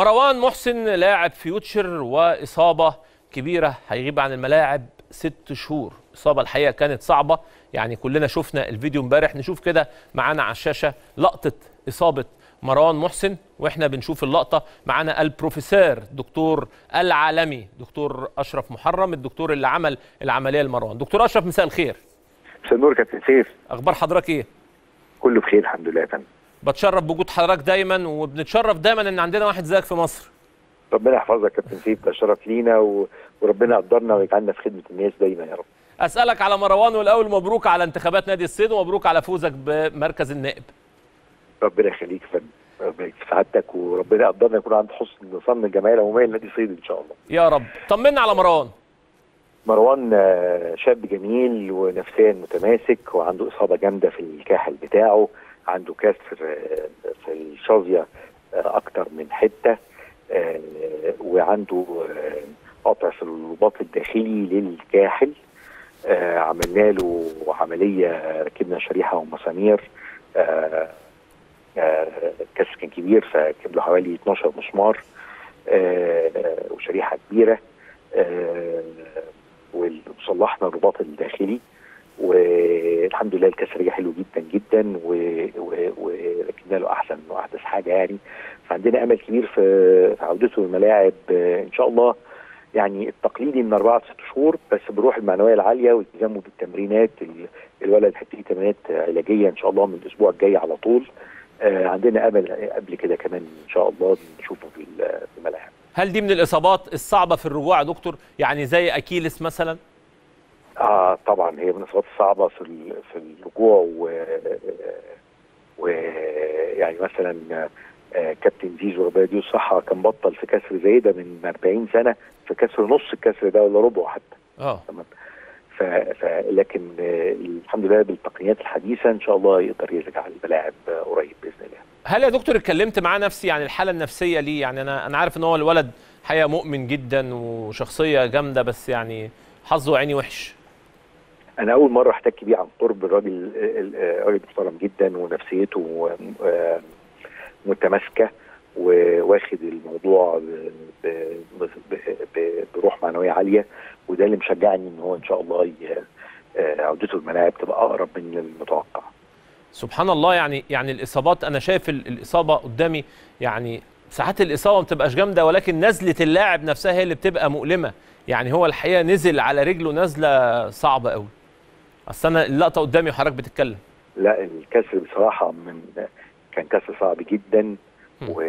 مروان محسن لاعب فيوتشر وإصابة كبيرة هيغيب عن الملاعب ست شهور. إصابة الحقيقة كانت صعبة. يعني كلنا شفنا الفيديو امبارح. نشوف كده معانا على الشاشة لقطة إصابة مروان محسن وإحنا بنشوف اللقطة. معانا البروفيسور دكتور العالمي دكتور أشرف محرم الدكتور اللي عمل العملية لمروان. دكتور أشرف مساء الخير. مساء النور كابتن سيف. أخبار حضرتك إيه؟ كله بخير الحمد لله يا فندم بتشرف بوجود حضرتك دايما وبنتشرف دايما إن عندنا واحد زيك في مصر. ربنا يحفظك كابتن سيف ده شرف لينا و... وربنا يقدرنا ويجعلنا في خدمة الناس دايما يا رب. أسألك على مروان والأول مبروك على انتخابات نادي الصيد ومبروك على فوزك بمركز النائب. ربنا يخليك يا فندم ربنا يكفي سعادتك وربنا يقدرنا يكون عند حسن ظن الجمعيه العموميه لنادي الصيد إن شاء الله. يا رب. طمنا على مروان. مروان آه، شاب جميل ونفسيا متماسك وعنده إصابة جامدة في الكاحل بتاعه عنده كسر آه، في الشظيه آه، أكتر من حتة وعنده قطع في الرباط الداخلي للكاحل. عملنا له عملية ركبنا شريحة ومسامير الكسر كان كبير فركب له حوالي 12 مسمار وشريحة كبيرة وصلحنا الرباط الداخلي والحمد لله الكسر رجع حلو جدا جدا وركبنا له أحسن واحدث حاجة يعني. فعندنا أمل كبير في في عودته الملاعب إن شاء الله يعني التقليدي من أربعة لست شهور بس بروح المعنوية العالية والتزامه بالتمرينات ال- الولد هيبتدي تمرينات علاجية إن شاء الله من الأسبوع الجاي على طول. آه، عندنا أمل قبل كده كمان إن شاء الله نشوفه في هل دي من الإصابات الصعبة في الرجوع يا دكتور؟ يعني زي أكيلس مثلا؟ آه طبعا هي من الإصابات الصعبة في في الرجوع و ويعني مثلا آه، كابتن زيزو ربنا يديله الصحه كان بطل في كسر زي ده من 40 سنة في كسر نص الكسر ده ولا ربعه حتى. آه. تمام. ف... ف... لكن آه، الحمد لله بالتقنيات الحديثة إن شاء الله يقدر يرجع الملاعب قريب بإذن الله. هل يا دكتور اتكلمت معاه نفسي عن الحالة النفسية ليه؟ يعني أنا أنا عارف إن هو الولد حقيقه مؤمن جدا وشخصية جامدة بس يعني حظه عيني وحش. أنا أول مرة أحتك بيه عن قرب الراجل آه، راجل محترم جدا ونفسيته آه، متماسكة وواخد الموضوع بروح معنوية عالية. وده اللي مشجعني إن هو إن شاء الله آه، عودته الملاعب تبقى أقرب من المتوقع. سبحان الله يعني يعني الإصابات أنا شايف ال- الإصابة قدامي يعني ساعات الإصابة ما بتبقاش جامدة ولكن نزلة اللاعب نفسها هي اللي بتبقى مؤلمة. يعني هو الحقيقة نزل على رجله نزلة صعبة قوي أصل أنا اللقطة قدامي وحضرتك بتتكلم. لا الكسر بصراحة من كان كسر صعب جدا. و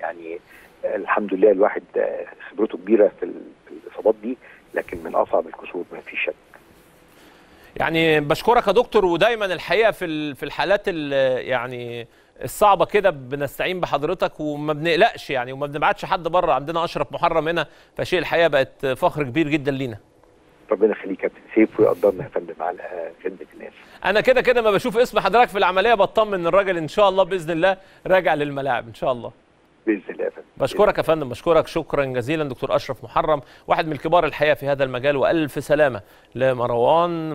يعني الحمد لله الواحد خبرته كبيرة في ال- في الاصابات دي لكن من اصعب الكسور ما فيش شك يعني بشكرك يا دكتور ودايما الحقيقة في في الحالات ال- يعني الصعبة كده بنستعين بحضرتك وما بنقلقش يعني وما بنبعتش حد بره عندنا أشرف محرم هنا فشيء الحقيقة بقت فخر كبير جدا لينا. ربنا يخليك يا كابتن سيف ويقدرنا يا فندم على خدمة الناس. أنا كده كده ما بشوف اسم حضرتك في العملية بطمن إن الراجل إن شاء الله بإذن الله راجع للملاعب إن شاء الله. بإذن الله يا فندم. بشكرك يا فندم بشكرك شكرا جزيلا دكتور أشرف محرم واحد من الكبار الحقيقة في هذا المجال وألف سلامة لمروان